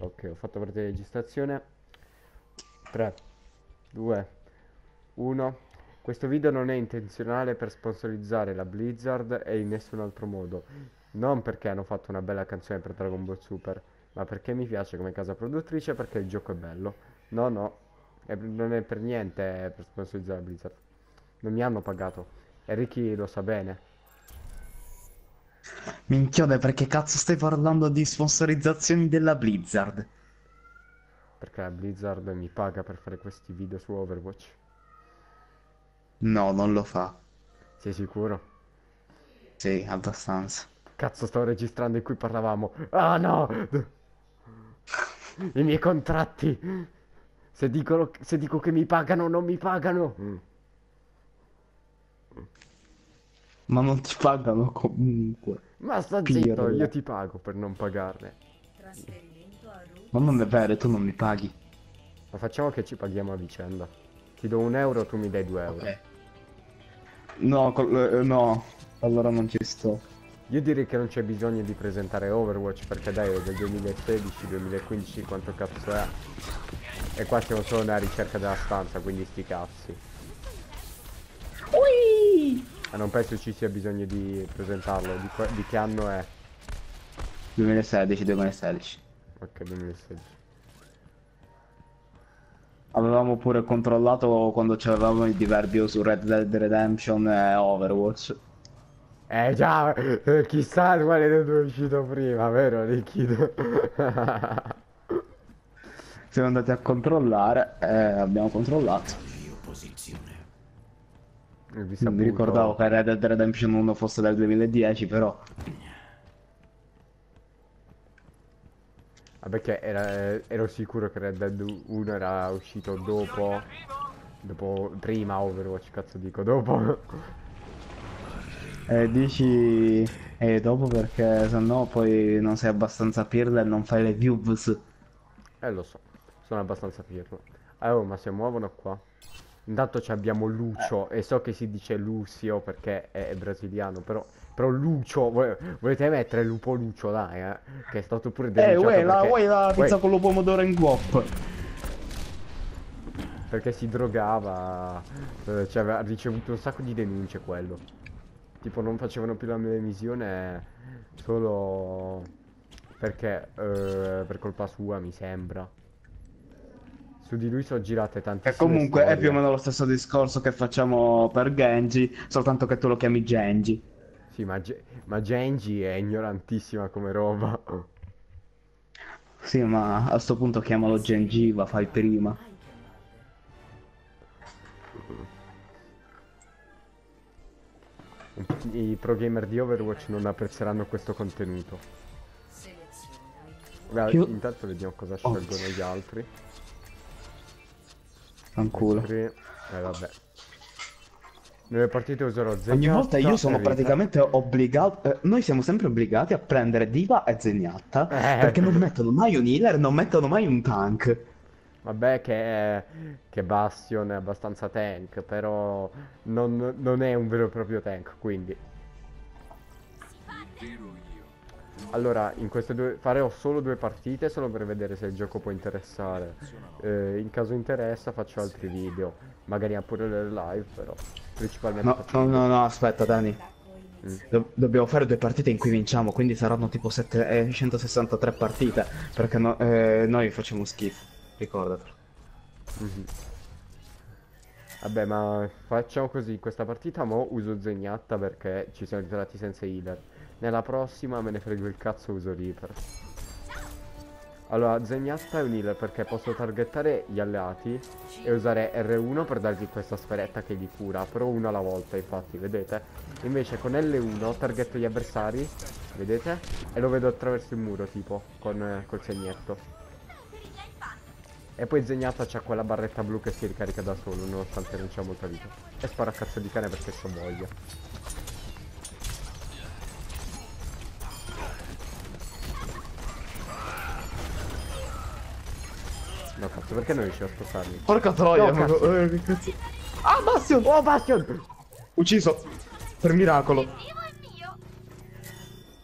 Ok, ho fatto partire la registrazione. 3, 2, 1. Questo video non è intenzionale per sponsorizzare la Blizzard e in nessun altro modo. Non perché hanno fatto una bella canzone per Dragon Ball Super, ma perché mi piace come casa produttrice perché il gioco è bello. No, no, è- non è per niente per sponsorizzare la Blizzard. Non mi hanno pagato. E Ricky lo sa bene. Minchione, perché cazzo stai parlando di sponsorizzazioni della Blizzard? Perché la Blizzard mi paga per fare questi video su Overwatch. No, non lo fa. Sei sicuro? Sì, abbastanza. Cazzo, stavo registrando in cui parlavamo. Ah no! I miei contratti! Se dicono, se dico che mi pagano, non mi pagano! Ma non ti pagano comunque. Ma sta zitto, io ti pago per non pagarne. Trasferimento a Roma. Ma non è vero, tu non mi paghi. Ma facciamo che ci paghiamo a vicenda. Ti do un euro, tu mi dai due euro. Ok. No, eh, no, allora non ci sto. Io direi che non c'è bisogno di presentare Overwatch perché dai è del 2016-2015 quanto cazzo è. E qua siamo solo nella ricerca della stanza, quindi sti cazzi. Ma non penso ci sia bisogno di presentarlo. Di, di che anno è? 2016, 2016. Ok, 2016. Avevamo pure controllato quando c'avevamo il diverbio su Red Dead Redemption e Overwatch. Eh già, eh, chissà quale dei due è uscito prima, vero Ricky? Siamo andati a controllare e abbiamo controllato. Saputo. mi ricordavo che Red Dead Redemption 1 fosse del 2010, però. Vabbè che era- ero sicuro che Red Dead 1 era uscito dopo Dopo prima Overwatch cazzo dico dopo E dici... E dopo perché sennò poi non sei abbastanza pirla e non fai le views. Eh lo so Sono abbastanza pirlo Eh oh ma si muovono qua Intanto ci abbiamo Lucio E so che si dice Lucio perché è, è brasiliano Però Però Lucio vo- Volete mettere Lupo Lucio dai eh Che è stato pure Eh, denunciato uè, la, vuoi la pizza Uè, con lo pomodoro in guop? Perché si drogava, eh, cioè aveva ricevuto un sacco di denunce quello. Tipo non facevano più la televisione solo perché eh, per colpa sua mi sembra. Su di lui sono girate E tantissime comunque è storie. più o meno lo stesso discorso che facciamo per Genji, soltanto che tu lo chiami Genji. Sì, ma, Ge- ma Genji è ignorantissima come roba. Sì, ma a sto punto chiamalo Gengiva, fai prima. I pro gamer di Overwatch non apprezzeranno questo contenuto. Io- intanto vediamo cosa Oh. scelgono gli altri. Fanculo. Eh vabbè. Nelle partite userò Zenyatta Ogni volta io sono praticamente obbligato. eh, noi siamo sempre obbligati a prendere Diva e Zenyatta. Eh. Perché non mettono mai un healer, non mettono mai un tank. Vabbè che, che Bastion è abbastanza tank, però non, non è un vero e proprio tank, quindi. Allora, in queste due farò solo due partite solo per vedere se il gioco può interessare. Eh, in caso interessa faccio altri video, magari pure le live, però principalmente No, no, no, no, aspetta, Dani. Mm. Do- dobbiamo fare due partite in cui vinciamo, quindi saranno tipo sette- eh, 163 partite. Perché no- eh, noi facciamo schifo. Ricordatelo. Mhm. Vabbè, ma facciamo così, in questa partita mo uso Zenyatta perché ci siamo ritrovati senza healer. Nella prossima me ne frego il cazzo uso Reaper. Allora, Zenyatta è un healer perché posso targettare gli alleati e usare R1 per dargli questa sferetta che li cura, però uno alla volta, infatti, vedete? Invece con L1 targetto gli avversari, vedete? E lo vedo attraverso il muro, tipo, con, eh, col segnetto. E poi Zenyatta c'ha quella barretta blu che si ricarica da solo, nonostante non c'ha molta vita. E spara a cazzo di cane perché c'ho voglia. Perché non riesci a spostarmi? Porca troia, No, cazzo. ma- eh, cazzo. Ah, Bastion! Oh Bastion! Ucciso! Per miracolo.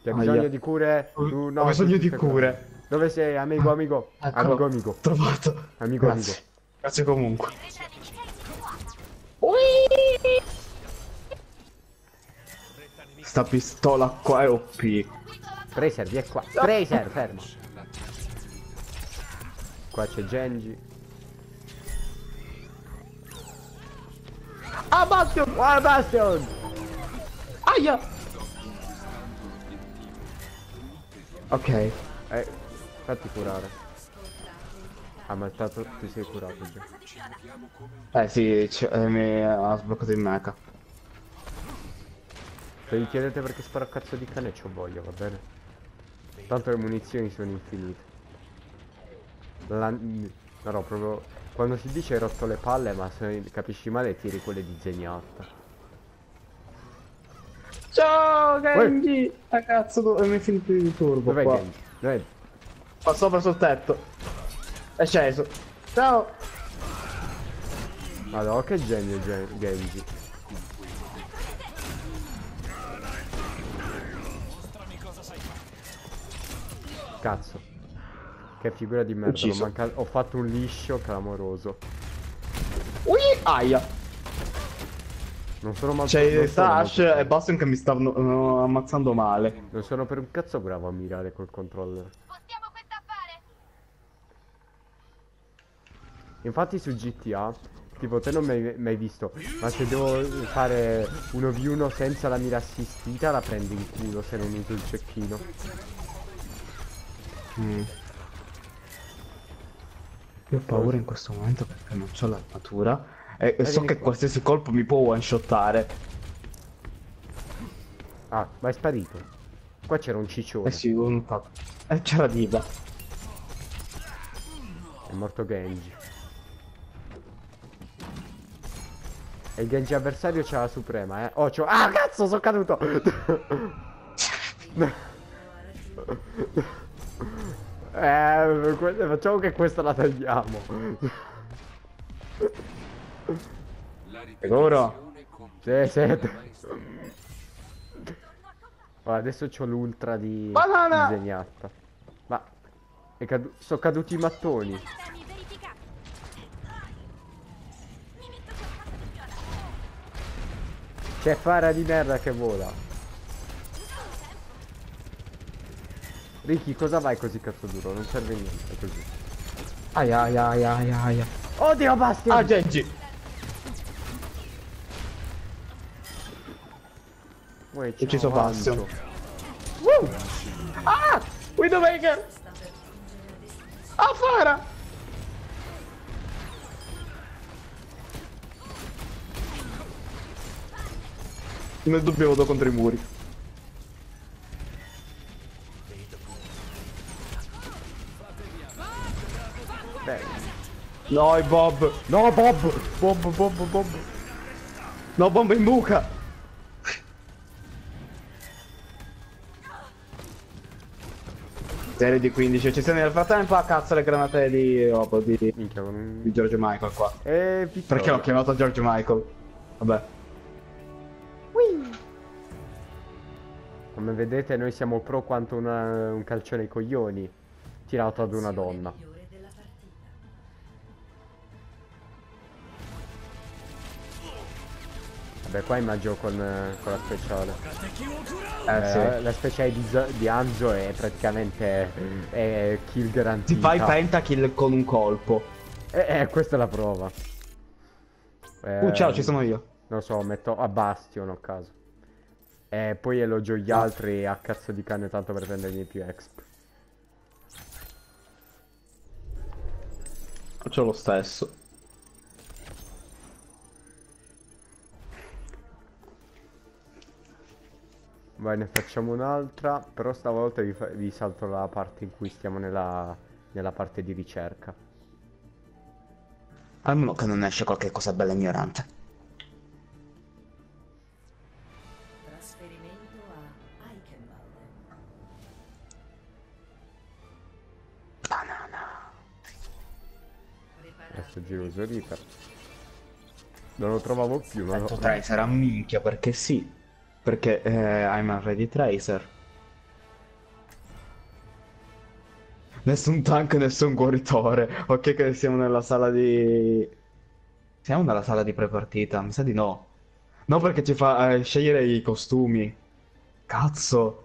Ha Aia. bisogno di cure? Ho Tu ho no, bisogno tu di cure. Dove sei, amico, amico? Eccolo. Amico, amico. Trovato. Amico, Grazie. Grazie comunque. Sta pistola qua è OP. Tracer, vieni qua. Tracer, fermo. Qua c'è Genji. Ah, Bastion! Ah, Bastion! Aia! Ok. Eh, fatti curare. Ah, ma tanto ti sei curato già. Eh sì, eh, mi ha sbloccato il mecha. Se vi chiedete perché sparo a cazzo di cane c'ho voglia, va bene? Tanto le munizioni sono infinite. La... No, proprio... Quando si dice hai rotto le palle, ma se capisci male tiri quelle di Zeniatta. Ciao Genji! Ah cazzo, dove mi è finito il turbo Dov'è qua? Genji? Dov'è? Qua sopra sul tetto. È sceso. Ciao! Madonna, che genio Gen- Genji. Cazzo. Che figura di merda, manca- ho fatto un liscio clamoroso. Ui! Aia! Non sono mal sono Sash molto- e Bastion che mi stavano uh, ammazzando male. Non sono per un cazzo bravo a mirare col controller. Spostiamo! Infatti su GTA, tipo te non mi hai mai visto, ma se devo fare 1v1 senza la mira assistita la prendo in culo se non uso il cecchino. Mm. Io ho paura in questo momento perché non ho l'armatura e, e so che qua. qualsiasi colpo mi può one shottare. Ah, ma è sparito. Qua c'era un ciccione. Eh sì, ho notato. E c'era Diva. È morto Genji. E il Genji avversario c'ha la suprema, eh. Oh, c'ho... Ah, cazzo, sono caduto! eh, facciamo che questa la tagliamo. Sicuro? Sì, sì. Guarda, adesso c'ho l'ultra di Banana! disegnata. Ma... È cadu- sono caduti i mattoni. C'è Fara di merda che vola. Ricky, cosa vai così cazzo duro? Non serve niente, così. Aia aia aia aia aia. Oddio, Bastion! Ah, Genji! Uè, ucciso. Bastion. Ah! Widowmaker! Ah, Fara! Nel dubbio vado contro i muri. No, Bob! No, Bob! Bob, Bob, Bob. No, bomba in buca! Serie di 15 uccisioni nel frattempo. Ah, cazzo, le granate di. roba di, di George Michael qua. Eh, Perché l'ho chiamato George Michael? Vabbè. Come vedete noi siamo pro quanto una- un calcione ai coglioni tirato ad una donna. Vabbè, qua immagino con, eh, con la speciale. Eh, Eh, sì. La speciale di, di Anzo è praticamente è kill Ti garantita. fai pentakill con un colpo. Eh, eh, questa è la prova. Eh, Uh, ciao, ci sono io. Non so, metto a Bastion a caso. E poi elogio gli Ah. altri a cazzo di cane tanto per prendermi più exp. Faccio lo stesso. Vai, ne facciamo un'altra. Però stavolta vi, fa- vi salto la parte in cui stiamo nella, nella parte di ricerca. Almeno che non esce qualche cosa bella ignorante. Trasferimento a Eichenwalde. Banana. Adesso giro uso Reaper. Non lo trovavo più, ma Detto a minchia perché sì. Perché eh, I'm a ready tracer. Nessun tank, nessun guaritore. Ok che siamo nella sala di... Siamo nella sala di prepartita? Mi sa di no. No, perché ci fa eh, scegliere i costumi. Cazzo.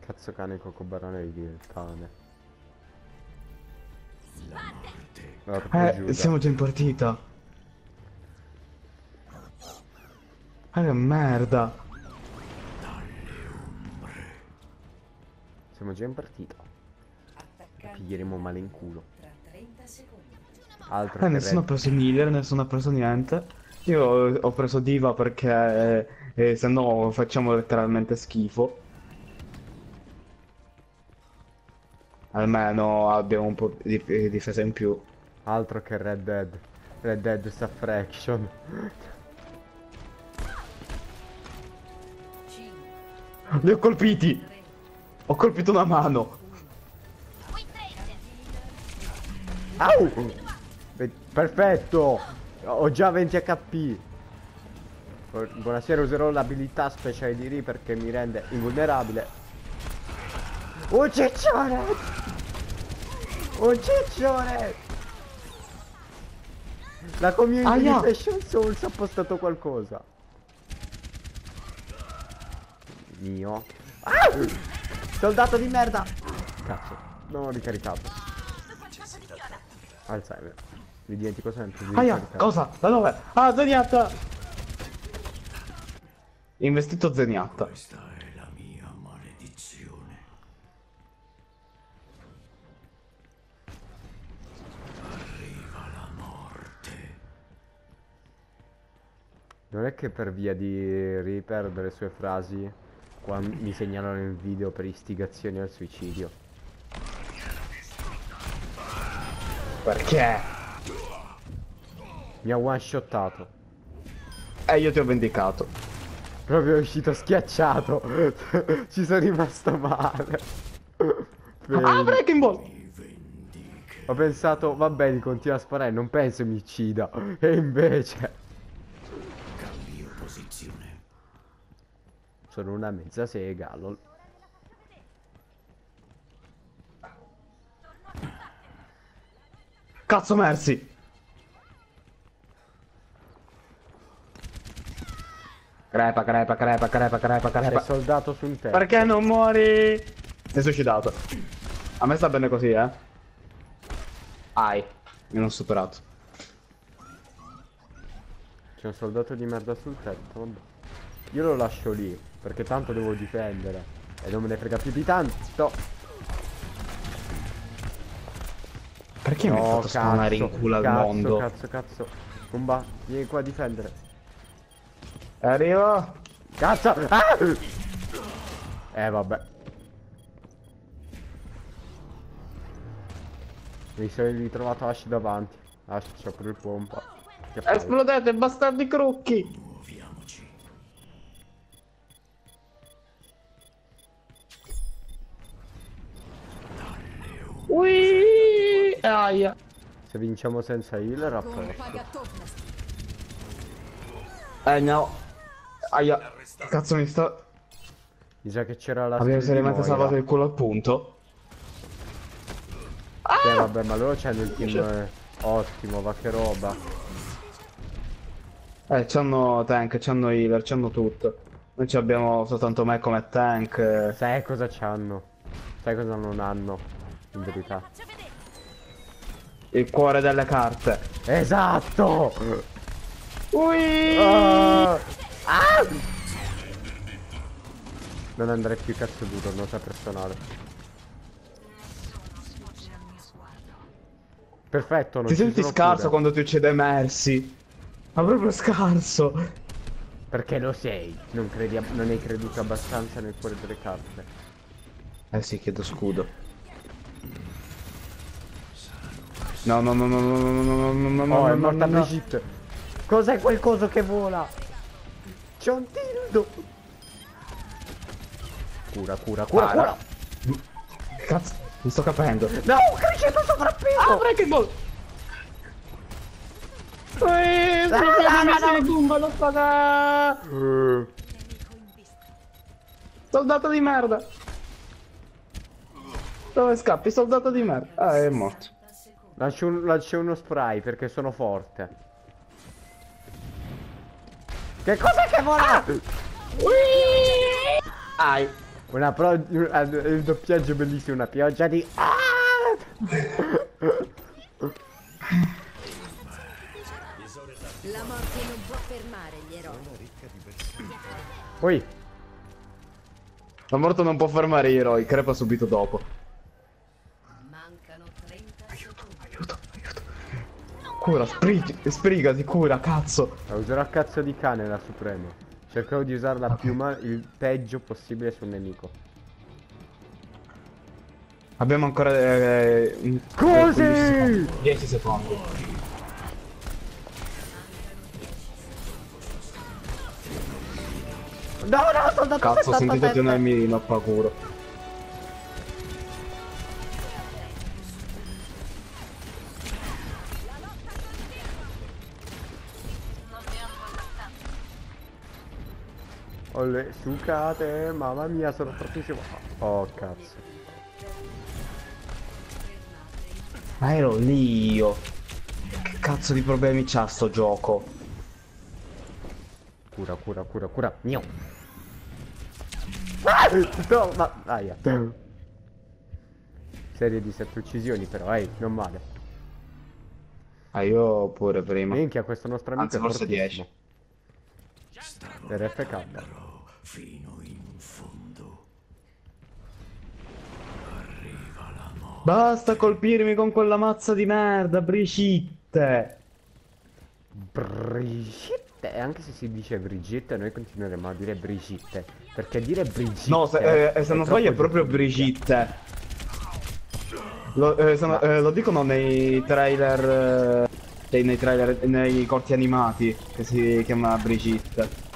Cazzo cane cocobarone di il cane. Porca Eh, Giuda. siamo già in partita. Ah, che merda. Siamo già in partita. La piglieremo male in culo. tra 30 secondi. Altro Eh, nessuno ha preso Miller, nessuno ha preso niente. Io ho, preso Diva perché eh, eh, se no facciamo letteralmente schifo. Almeno abbiamo un po' di di difesa in più. Altro che Red Dead. Red Dead Suffraction. Li ho colpiti! 3, Ho colpito una mano! Au! Perfetto! Ho già 20 HP. Bu- Buonasera, userò l'abilità speciale di Ri perché mi rende invulnerabile. Un ciccione! Un ciccione! La community Aia! di Fashion Souls ha postato qualcosa. Mio. Ah! Soldato di merda! Cazzo, non ho ricaricato. Alzheimer. Mi dimentico sempre di Aia, cosa? Da dove? Ah, Zeniatta! Investito Zeniatta. Questa è la mia maledizione. Arriva la morte. Non è che per via di Reaper delle sue frasi qua mi segnalano il video per istigazione al suicidio. Perché? Mi ha one shottato. E io ti ho vendicato. Proprio è uscito schiacciato. Ci sono rimasto male. Ah. Breaking Ball! Ho pensato, va bene, continua a sparare, non penso mi uccida. E invece sono una mezza sega. lol. Cazzo, Mercy! Crepa, crepa, crepa, crepa, crepa, crepa. soldato su un tetto. Perché non muori? Sei suicidato. A me sta bene così, eh. Ai. Mi hanno superato. C'è un soldato di merda sul tetto. vabbè. Io lo lascio lì, perché tanto devo difendere. E non me ne frega più di tanto. Perché mi hai No, fatto spawnare in culo al cazzo, mondo? Cazzo, cazzo. Kumba, vieni qua a difendere. Arrivo. Cazzo! Ah! Eh, vabbè. Mi sono ritrovato Ash davanti. Ash c'ha pure il pompa. Esplodete, bastardi crocchi! Ui! Aia. Se vinciamo senza healer, a posto. Eh no. Aia. Cazzo mi sta... Mi sa che c'era la Abbiamo seriamente salvato il culo al punto. Eh, vabbè, ma loro c'hanno il team eh, ottimo, va che roba. Eh, c'hanno tank, c'hanno healer, c'hanno tutto. Noi ci abbiamo soltanto me come tank. Sai cosa c'hanno? Sai cosa non hanno? In verità. Il cuore delle carte. Esatto! Ui! Ah! Ah! Non andrei più cazzo duro, nota personale. Perfetto, non Ti ci senti scarso cure. quando ti uccide Mercy. Ma proprio scarso. Perché lo sei? Non, credi non hai creduto abbastanza nel cuore delle carte. Eh sì, chiedo scudo. No, no, no, no, no, no, no, no, no, no, Oh, è no, morta no, no. Brigitte. Cos'è quel coso che vola? C'è un tildo. Cura, cura, cura, Ah, cura. Cazzo, mi sto capendo. No, crescendo sovrappeso. Ah, Breaking Ball! Ui, esplosione di bomba, lo spaga! Eh, Nemico in vista. Soldato di merda! Dove scappi, soldato di merda? Ah, è morto. 30 secondi. Lancio, un- lancio uno spray perché sono forte. Che cosa che vola? Ai. Una pro... Il doppiaggio bellissimo, una pioggia di... Ah! La morte non può fermare gli eroi. Poi, La morte non può fermare gli eroi, crepa subito dopo. Mancano 30 secondi. Aiuto, aiuto. Cura, sprig- sbrigati, cura, cazzo. la userò a cazzo di cane la Supremo. Cercherò di usare la più ma- il peggio possibile sul nemico. Abbiamo ancora... Eh, un- Così! 15 secondi. 10 secondi. No, no, soldato Cazzo, ho sentito 77. nel mirino, ho paura. Ho le sucate, mamma mia, sono fortissimo. Oh, cazzo. Ma ero lì io. Che cazzo di problemi c'ha sto gioco? Cura, cura, cura, cura. Mio. Ah! No, ma... Aia. Serie di sette uccisioni però, ehi, non male. Ah, io pure prima. Minchia, questo nostro amico Anzi, forse fortissimo. 10. Starò Per FK. andrò fino in fondo. Arriva la morte. Basta colpirmi con quella mazza di merda, Brigitte. Brigitte, anche se si dice Brigitte, noi continueremo a dire Brigitte. Perché dire Brigitte... No, se, eh, eh, se non sbaglio è proprio. Brigitte. Lo, eh, se no- eh, lo dicono nei trailer, eh, nei trailer, nei corti animati, che si chiama Brigitte.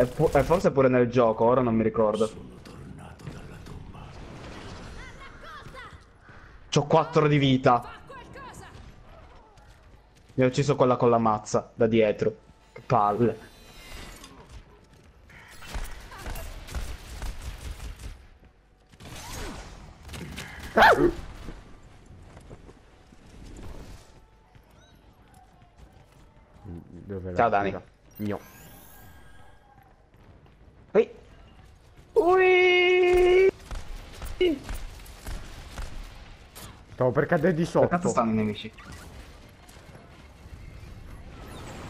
E, e forse pure nel gioco, ora non mi ricordo. Sono tornato dalla tomba. C'ho 4 di vita. Mi ha ucciso quella con la mazza, da dietro. Che palle. La Ciao, Dani. Mio. Stavo per cadere di Dove cazzo sotto. stanno i nemici?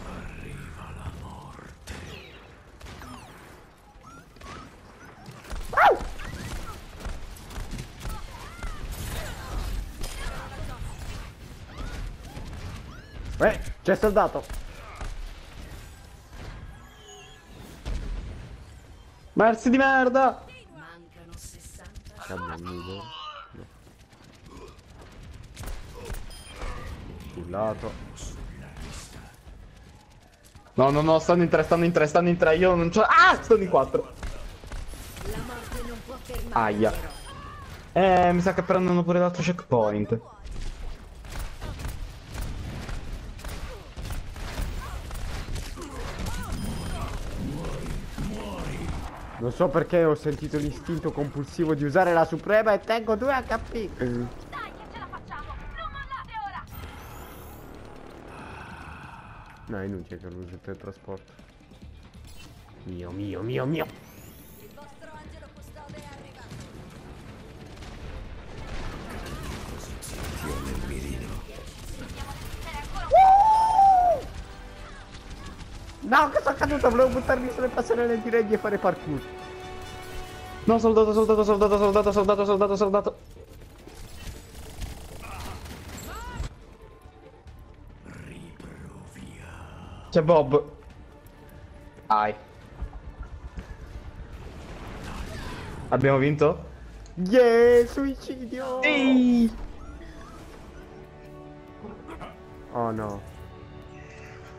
Arriva la morte. Eh, c'è soldato. Mersi di merda! Mancano 60 Cambia il nido. No. Sul lato. No, no, no, stanno in tre, stanno in tre, stanno in tre, io non c'ho... Ah, stanno in quattro! Aia. Eh, mi sa che prendono pure l'altro checkpoint. Non so perché ho sentito l'istinto compulsivo di usare la suprema e tengo 2 HP. No, è inutile che lo uso il teletrasporto. Mio, mio, mio, mio. Il vostro angelo custode è arrivato. Io nel mirino. No, che sono caduto? Volevo buttarmi sulle passerelle di Reggie e fare parkour. No, soldato, soldato, soldato, soldato, soldato, soldato, soldato. C'è Bob. Ai. Abbiamo vinto? Yeah, suicidio! Ehi! Oh no.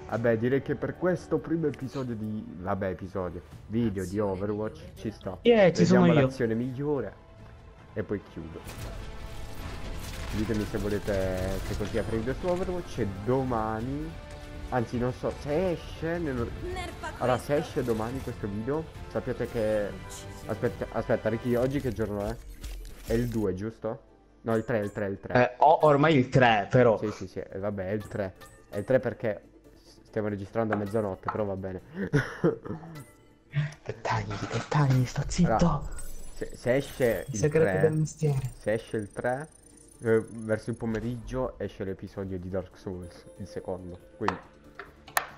Vabbè, direi che per questo primo episodio di... Vabbè, episodio. Video di Overwatch ci sta. Yeah, ci sono Vediamo io. l'azione migliore. E poi chiudo. Ditemi se volete che continui a su Overwatch e domani... Anzi, non so, se esce... nello- Nerfa Allora, se esce domani questo video, sappiate che... Aspetta, aspetta, Ricky, oggi che giorno è? È il 2, giusto? No, il 3, il 3, il 3. Eh, ho ormai il 3, però. Sì, sì, sì, eh, vabbè, è il 3. È il 3 perché stiamo registrando a mezzanotte, però va bene. Dettagli, dettagli, sta zitto. Allora, se, se esce il segreti 3, del mestiere. se esce il 3, eh, verso il pomeriggio esce l'episodio di Dark Souls, il secondo. Quindi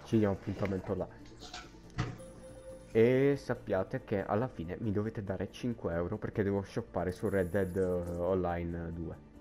ci diamo appuntamento là. E sappiate che alla fine mi dovete dare 5 euro perché devo shoppare su Red Dead eh, Online 2.